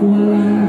Walang